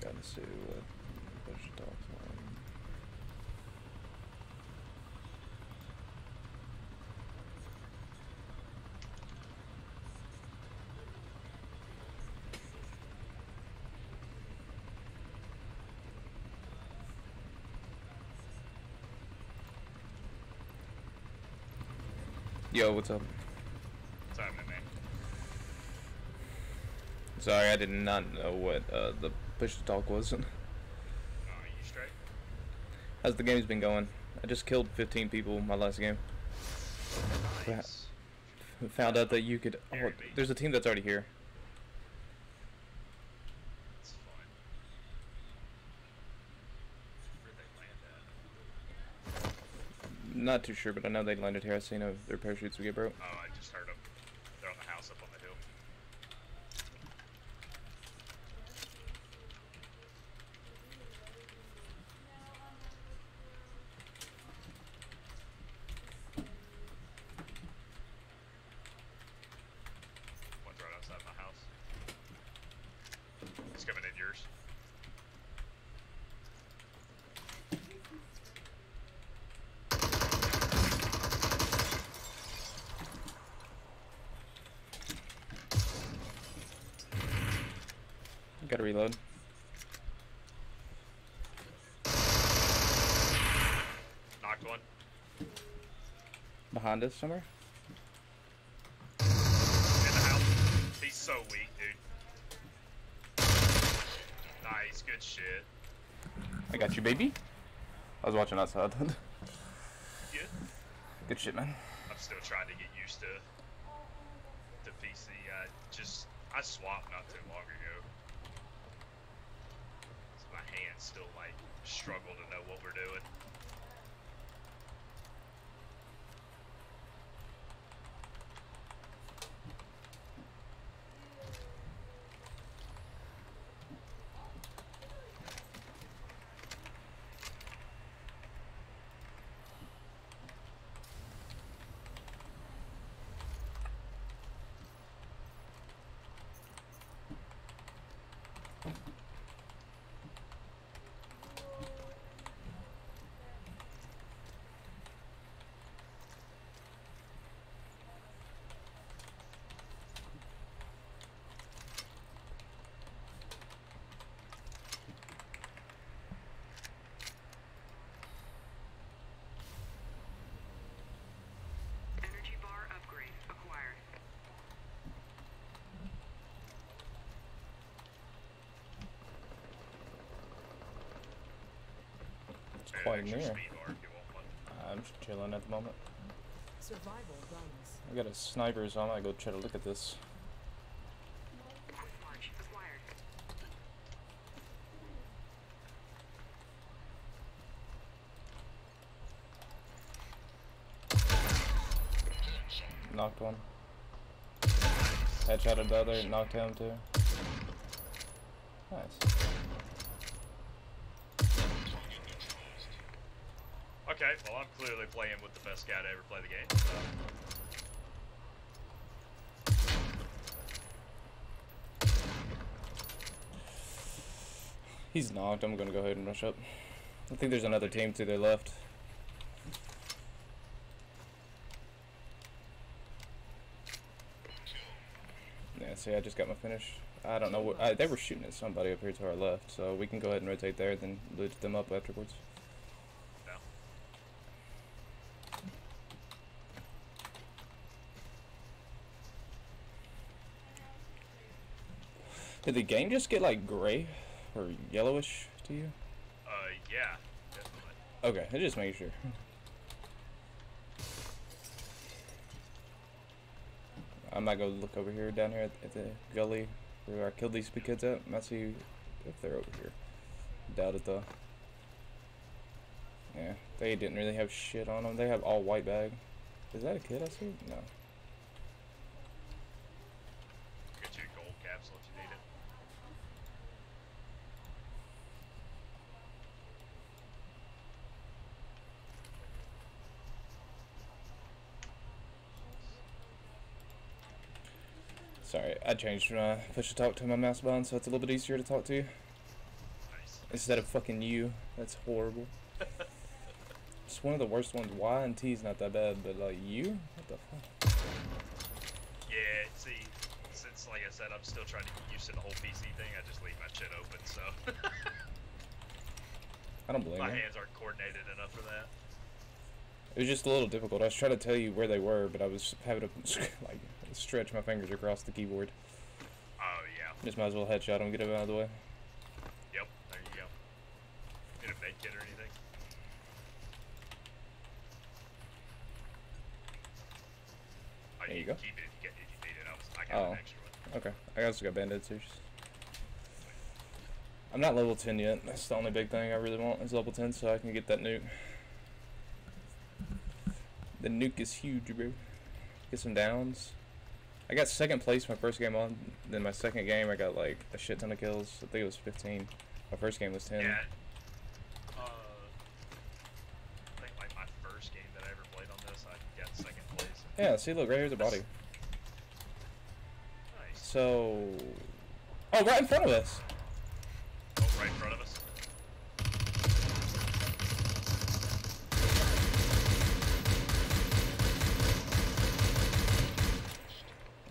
Gotta see what Bush talks on. Yo, what's up? What's happening, man? Sorry, I did not know what uh, the push to talk was. You straight? How's the game's been going? I just killed 15 people my last game. Nice. Found out that you could. Oh, there's a team that's already here. It's fun. Where'd they land at? Not too sure, but I know they landed here. I seen uh, their parachutes would get broke. Oh, I just heard them. They're on the house up on the hill. One's right outside my house. It's coming in yours. Gotta reload. Knocked one. Behind us somewhere? In the house. He's so weak, dude. Nice, good shit. I got you, baby. I was watching outside. Good. Good shit, man. I'm still trying to get used to the PC. I just I swapped not too long ago. Hands still like struggle to know what we're doing. Quite near. speed bar if you want one. I'm just chilling at the moment. Survival guns. I got a sniper, so I'm gonna go try to look at this. Quick march acquired. Knocked one. Headshotted the other, knocked him too. Nice. Okay, well I'm clearly playing with the best guy to ever play the game. He's knocked. I'm gonna go ahead and rush up. I think there's another team to their left. Yeah, see, I just got my finish. I don't know what I, they were shooting at somebody up here to our left, so we can go ahead and rotate there, then loot them up afterwards. Did the game just get like gray or yellowish to you? Uh, yeah, definitely. Okay, I just making sure. I might go look over here, down here at, at the gully where I killed these kids at. Might see if they're over here. Doubt it though. Yeah, they didn't really have shit on them. They have all white bag. Is that a kid I see? No. Get you a gold capsule if you need it. Sorry, I changed my push to talk to my mouse button so it's a little bit easier to talk to you Nice. instead of fucking you. That's horrible. it's one of the worst ones. Y and T is not that bad, but like you, what the fuck? Yeah, see, since like I said, I'm still trying to get used to the whole PC thing. I just leave my shit open, so I don't blame my you. hands aren't coordinated enough for that. It was just a little difficult. I was trying to tell you where they were, but I was having to like stretch my fingers across the keyboard. Oh yeah. Just might as well headshot them, get him out of the way. Yep. There you go. Need a med kit or anything? Oh, There you go. Keep it if you, get, if you need it. I, was, I got Oh. an extra one. Okay, I also got. Here. I'm not level 10 yet. That's the only big thing I really want is level 10 so I can get that nuke. The nuke is huge, bro. Get some downs. I got second place my first game on. Then my second game, I got like a shit ton of kills. I think it was 15. My first game was 10. Yeah. Uh, I think like my first game that I ever played on this, I got second place. Yeah, see, look, right here's a body. Nice. So. Oh, right in front of us. Oh, right in front of us.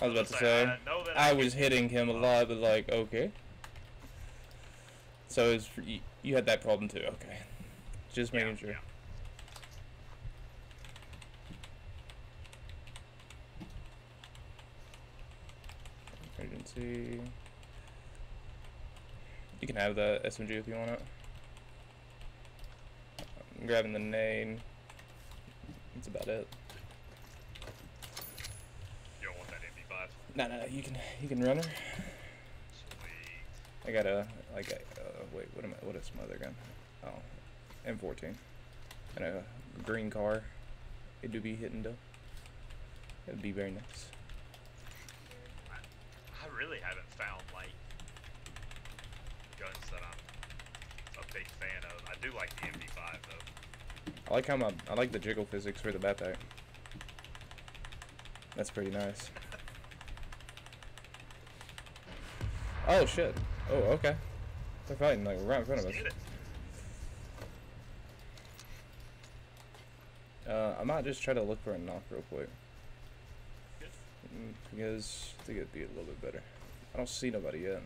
I was about to Say, say. I I I was hitting him a lot, but like, okay. So it's you, you had that problem too, okay. Just Yeah, sure. yeah. Emergency. You can have the SMG if you want it. I'm grabbing the nade. That's about it. You don't want that MP5. No, no, no. You can you can run her. Sweet. I got a like a uh, wait. What am I? What is my other gun? Oh, M14 and a green car. It do be hitting though. It'd be very nice. I really haven't found like guns that I'm a big fan of. I do like the MP5 though. I like how my I like the jiggle physics for the backpack. That's pretty nice. Oh shit. Oh okay. They're fighting like right in front of us. Let's get it. Uh, I might just try to look for a knock real quick. Because I think it'd be a little bit better. I don't see nobody yet.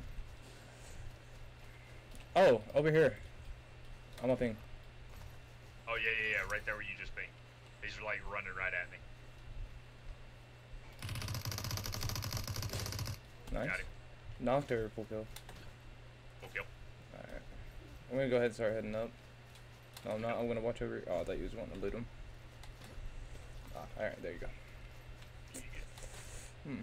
Oh, over here. I'm up in. Oh yeah, yeah, yeah, right there where you just been. These are like running right at me. Nice. Knocked her full kill. Full kill. Alright. I'm gonna go ahead and start heading up. No, I'm not. I'm gonna watch over. Oh, I thought you was wanting to loot him. Ah, alright, there you go. Hmm.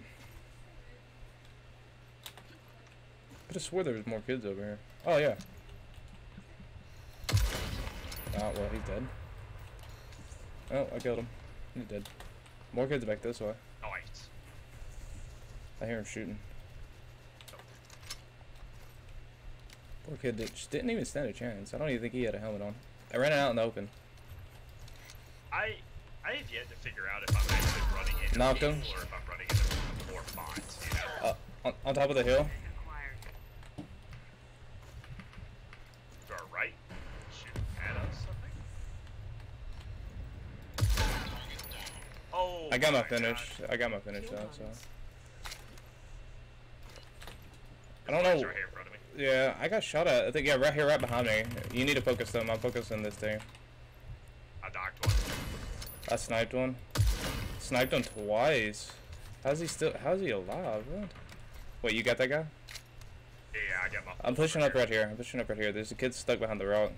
I have swore there was more kids over here. Oh, yeah. Oh, well, he's dead. Oh, I killed him. He's dead. More kids back this way. Nice. I hear him shooting. Poor kid did, just didn't even stand a chance. I don't even think he had a helmet on. I ran it out in the open. I I have yet to figure out if I'm actually running into Knocked him. or if I'm running into more bots. You know. Uh, on, on top of the hill. To our right, shooting at us. I think. Oh. I got my God. finish. I got my finish Kill though, so. I don't There's know. Right here in front of me. Yeah, I got shot at. I think, yeah, right here, right behind me. You need to focus them. I'm focusing this thing. I knocked one. I sniped one. Sniped him twice. How's he still, how's he alive? What? Wait, you got that guy? Yeah, I got my. I'm pushing up right here. I'm pushing up right here. There's a kid stuck behind the rock.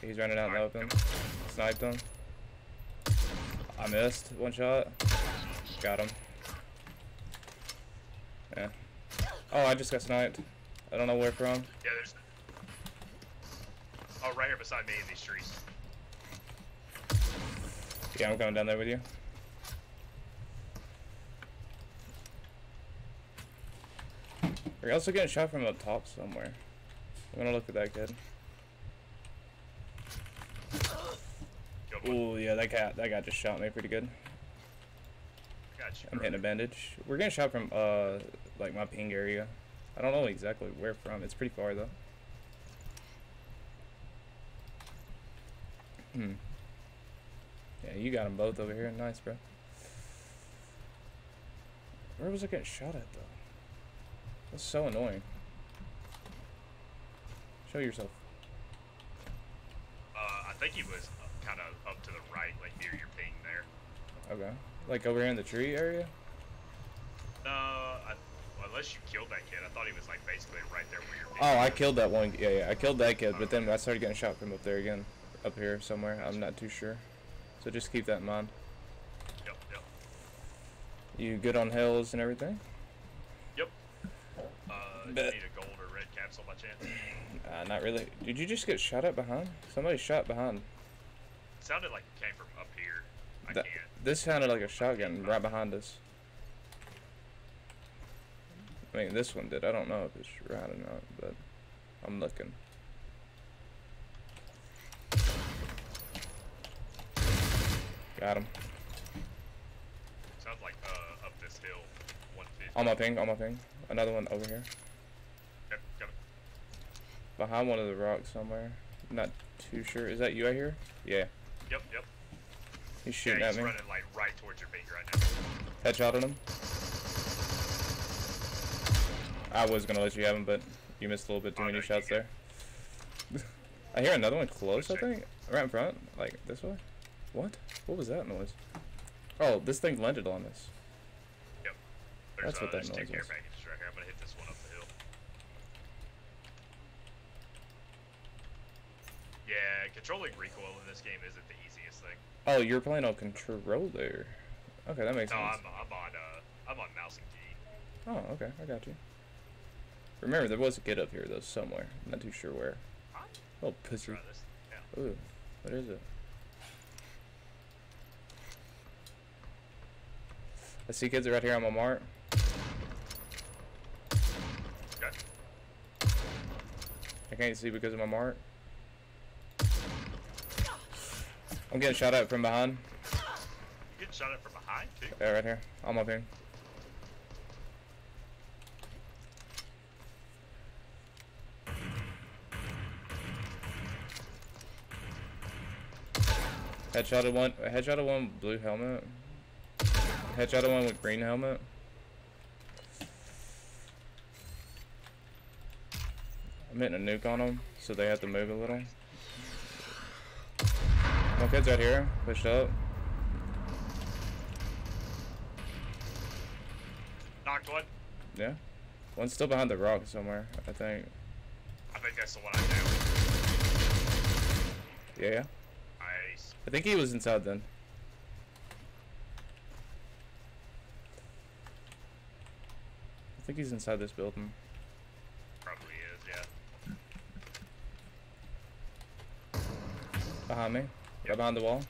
He's running out in the open. Sniped him. I missed one shot. Got him. Yeah. Oh, I just got sniped. I don't know where from. Yeah, there's. Oh, right here beside me in these trees. Yeah, I'm coming down there with you. We're also getting shot from up top somewhere. I'm gonna look at that kid. Ooh, yeah, that cat, that guy just shot me pretty good. I got got you. I'm bro. hitting a bandage. We're getting shot from uh like my ping area. I don't know exactly where from. It's pretty far though. Hmm. Yeah, you got them both over here. Nice, bro. Where was I getting shot at though? That's so annoying. Show yourself. Uh, I think he was kind of up to the right, like near your ping there. Okay. Like over here in the tree area? No, unless you killed that kid, I thought he was like basically right there where your ping. Oh, I killed that one. Yeah, yeah, I killed that kid, but then I started getting shot from up there again. Up here somewhere. I'm not too sure. So just keep that in mind. Yep, yep, You good on hills and everything? yep. Uh, need a gold or red capsule by chance? Uh, not really. Did you just get shot at behind? Somebody shot behind. sounded like it came from up here. I That- can't. This sounded like a shotgun right behind us. I mean, this one did. I don't know if it's right or not, but I'm looking. Got him. Sounds like uh up this hill, 150. On my ping, on my ping. Another one over here. Yep, coming. Behind one of the rocks somewhere. Not too sure. Is that you right here? Yeah. Yep, yep. He's shooting yeah, at he's me. running like right towards your ping right now. Headshot at him. I was gonna let you have him, but you missed a little bit too many shots there. I hear another one close, I think. Right in front. Like this way. What? What was that noise? Oh, this thing landed on us. There's, That's what that noise was. I'm gonna hit this one up the hill. Yeah, controlling recoil in this game isn't the easiest thing. Oh, you're playing on controller. Okay, that makes No, sense. I'm, I'm on uh, I'm on mouse and key. Oh, okay, I got you. Remember, there was a get up here though somewhere. Not too sure where. Oh, pussy. Ooh, what is it? I see kids right here on my mark. I can't see because of my mark. I'm getting shot at from behind. You getting shot at from behind too. Yeah, right here. I'm up ping. Headshot of one. Headshot of one blue helmet. Headshot of one with green helmet. I'm hitting a nuke on them, so they have to move a little. My kid's right here. Pushed up. Knocked one. Yeah. One's still behind the rock somewhere, I think. I think that's the one I downed. Yeah, yeah. I think he was inside then. I think he's inside this building. Probably is. Yeah. Behind me. Right behind the wall.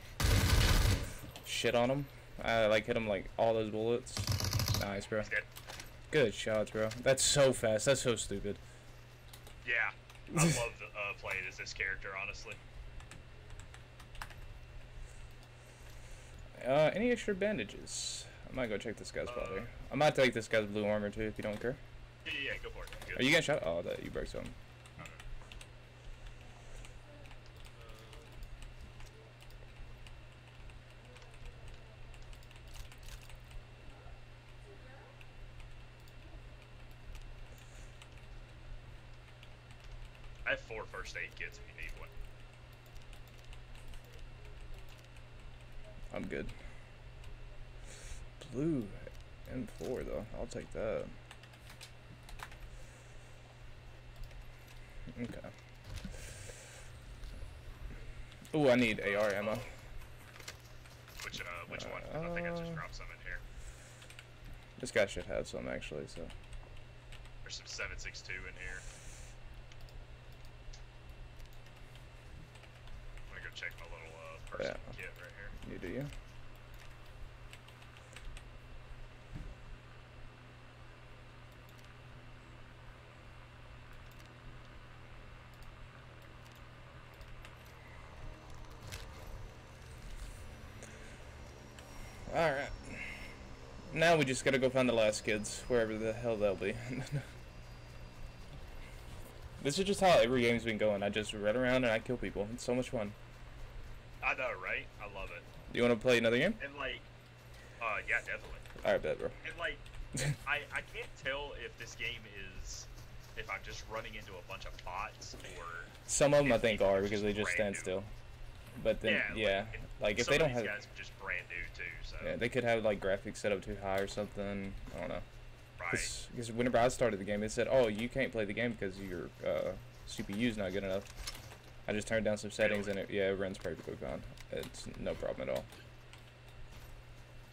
Shit on him. I like hit him like all those bullets. Nice, bro. Good shots, bro. That's so fast. That's so stupid. Yeah. I love the, uh, playing as this character, honestly. Uh, any extra bandages? I might go check this guy's Uh, body. I might take this guy's blue armor too, if you don't care. Yeah, yeah, yeah, go for it. Good. Are you getting shot? Oh, that you broke something. Okay. I have four first aid kits if you need one. I'm good. Blue M4 though. I'll take that. Okay. Oh, I need AR ammo. Which uh, which one? 'Cause I think I just Uh, dropped some in here. This guy should have some actually, so. There's some 7.62 in here. I'm gonna go check my little uh, person Yeah. kit right here. You? Alright. Now we just gotta go find the last kids, wherever the hell they'll be. this is just how every game's been going. I just run around and I kill people. It's so much fun. I know, right? I love it. Do you want to play another game? And like, uh, yeah, definitely. Alright, bet, bro. And like, I I can't tell if this game is if I'm just running into a bunch of bots or Some of them I think are because they just stand new. still. But then, yeah, yeah, Like, like, if they don't these have, guys are just brand new too, so yeah, they could have like graphics set up too high or something. I don't know. right. Because whenever I started the game, it said, "Oh, you can't play the game because your uh, CPU's not good enough." I just turned down some settings and it, yeah, it runs perfectly fine. It's no problem at all.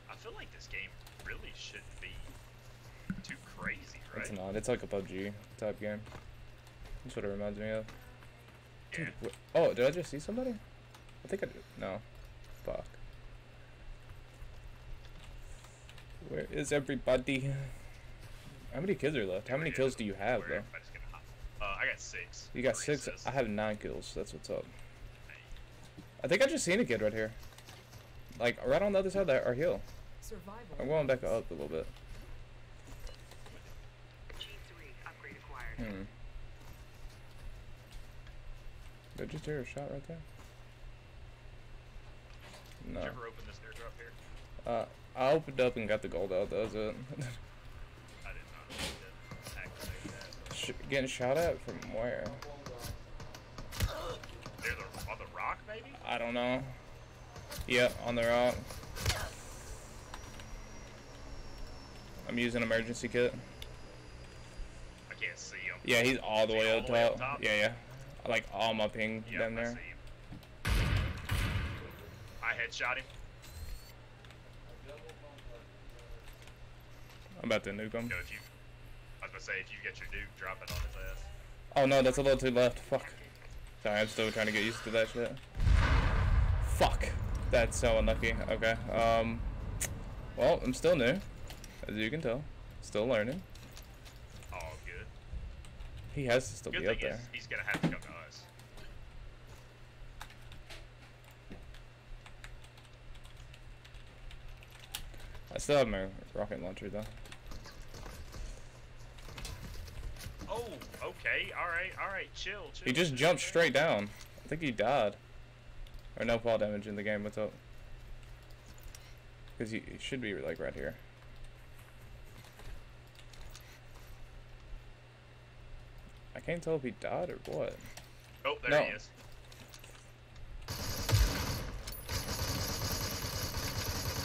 I feel like this game really shouldn't be too crazy, right? It's not. It's like a PUBG type game. That's what it reminds me of. Yeah. Dude, oh, did I just see somebody? I think I did. No. Fuck. Where is everybody? How many kills are left? How many kills do you have, though? Everybody's gonna hop. Uh, I got six. You got Three six. assists. I have nine kills. That's what's up. I think I just seen a kid right here. Like, right on the other side of that, our hill. Survival. I'm going back up a little bit. G3 upgrade acquired. Hmm. Did I just hear a shot right there? Did No. you ever open this airdrop here? Uh, I opened up and got the gold out. That was it. Sh- getting shot at from where? Near the on the rock, maybe? I don't know. Yep, on the rock. I'm using emergency kit. I can't see him. Yeah, he's all the way all up the way up top. Yeah, yeah. I Like all my ping Yep, down there. him. I headshot him. I'm about to nuke him. No, if you, I was gonna say if you get your nuke, drop it on his ass. Oh no, that's a little too left. Fuck. Sorry, I'm still trying to get used to that shit. Fuck. That's so unlucky. Okay. Um. Well, I'm still new, as you can tell. Still learning. Oh, good. He has to still Good be up there. is he's gonna have to come to us. I still have my rocket launcher though. Oh, okay. All right, all right. Chill, chill. He just jumped straight down. I think he died. Or no fall damage in the game. What's up? Because he, he should be like right here. I can't tell if he died or what. Oh, there No. he is.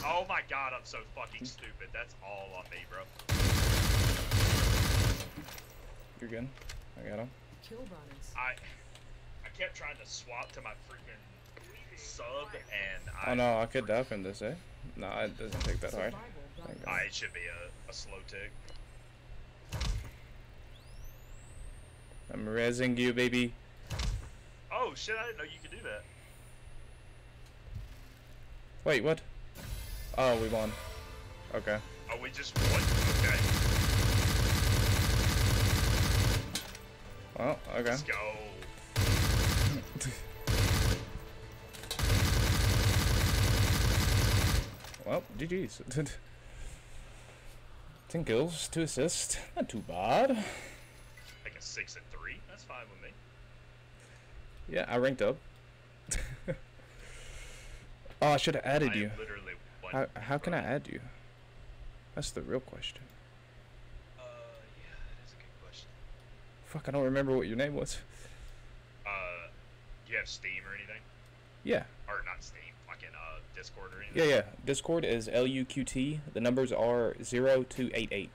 Oh my god, I'm so fucking stupid. That's all on me, bro. You're good. I got him. Kill bonus. I I kept trying to swap to my freaking sub and I Oh no, I could die from this, eh? No, it doesn't take that hard. Survival bonus. Thank I, it should be a, a slow tick. I'm rezzing you, baby. Oh shit, I didn't know you could do that. Wait, what? Oh, we won. Okay. Oh, we just won. Okay, Well, okay. let's go. Well, GG's. 10 kills, 2 assists. Not too bad. Like a six and three. That's fine with me. Yeah, I ranked up. oh, I should have added I you. How, how can I add you? That's the real question. Uh, yeah, that is a good question. Fuck, I don't remember what your name was. Uh, do you have Steam or anything? Yeah. Or not Steam, fucking uh, Discord or anything? Yeah, yeah. Discord is L U Q T. The numbers are 0288.